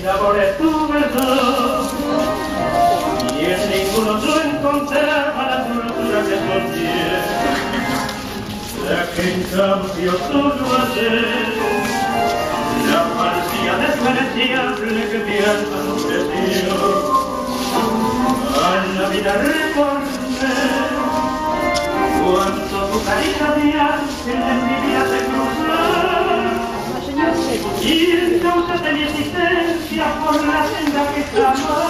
enamoré tu verdad. Y en ningún otro encontraba la dulzura que contiene. La que en cambio solo ayer, la partida despreciable que mi alma no ofreció. A la vida recordé cuanto tu carita de ángel en mi vida 你 说